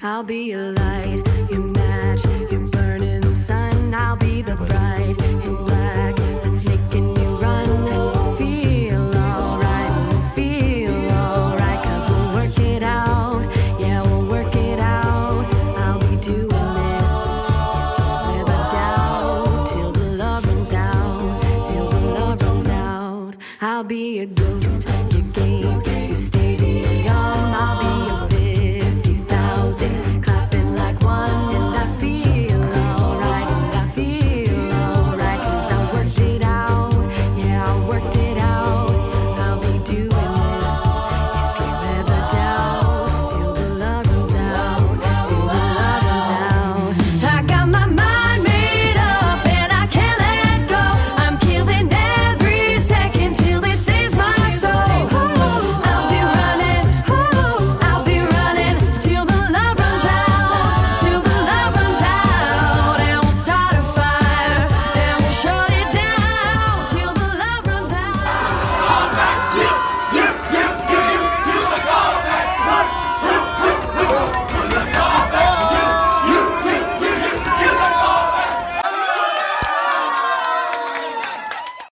I'll be your light, I'll be a ghost, your game,